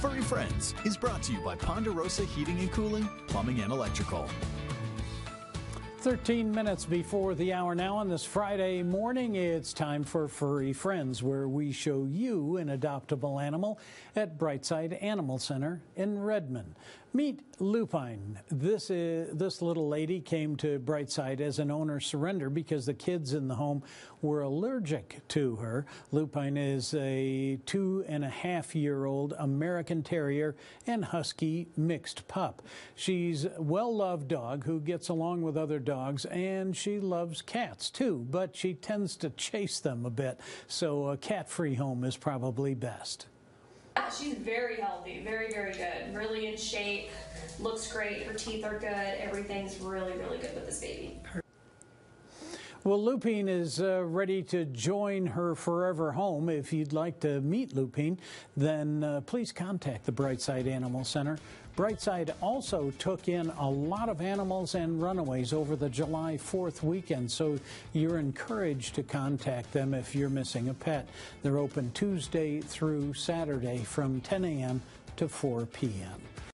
Furry Friends is brought to you by Ponderosa Heating and Cooling, Plumbing and Electrical. 13 minutes before the hour now on this Friday morning, it's time for Furry Friends, where we show you an adoptable animal at Brightside Animal Center in Redmond. Meet Lupine. This is this little lady came to Brightside as an owner surrender because the kids in the home were allergic to her. Lupine is a two and a half year old American Terrier and Husky mixed pup. She's a well loved dog who gets along with other dogs and she loves cats too, but she tends to chase them a bit. So a cat free home is probably best. She's very healthy, very, very good. Really in shape, looks great. Her teeth are good. Everything's really, really good with this baby. Well, Lupine is uh, ready to join her forever home. If you'd like to meet Lupine, then uh, please contact the Brightside Animal Center. Brightside also took in a lot of animals and runaways over the July 4th weekend, so you're encouraged to contact them if you're missing a pet. They're open Tuesday through Saturday from 10 a.m. to 4 p.m.